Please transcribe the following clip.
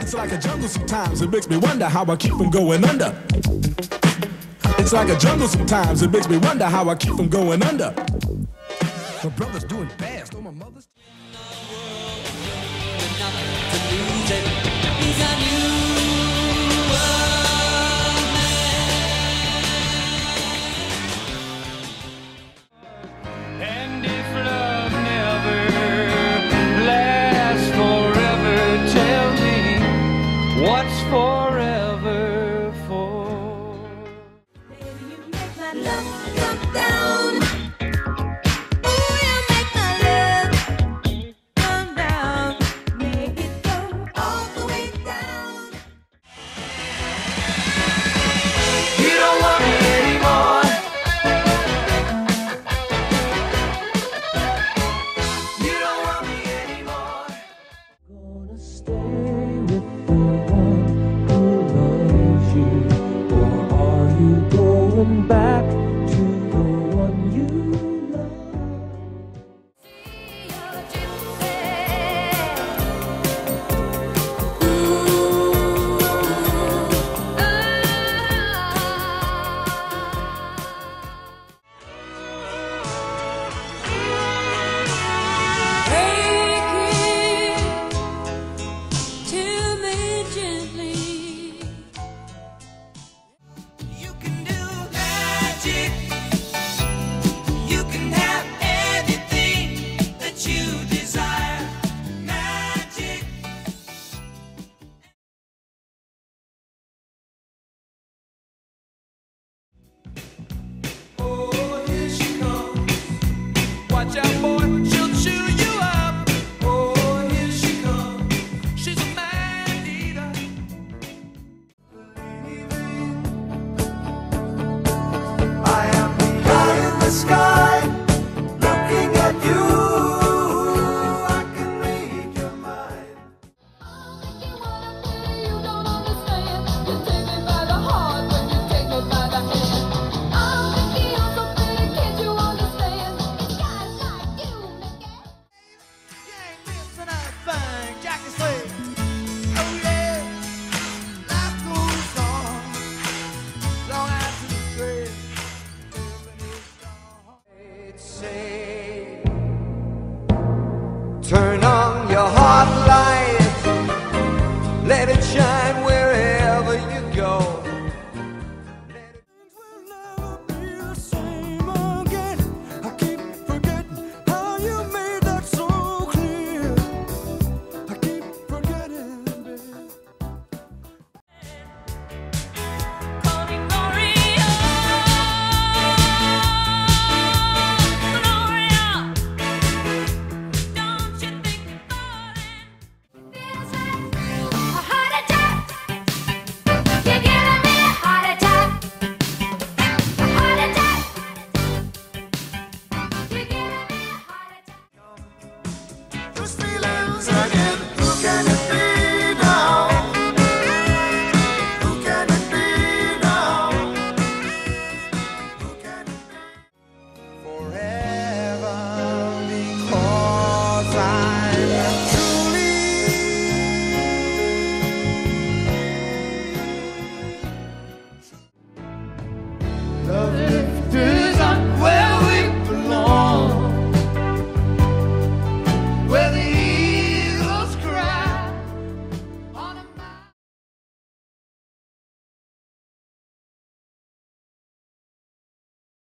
It's like a jungle sometimes, it makes me wonder how I keep from going under. It's like a jungle sometimes, it makes me wonder how I keep from going under. My brother's doing fast, oh my mother's. look, look down. the sky. Turn on.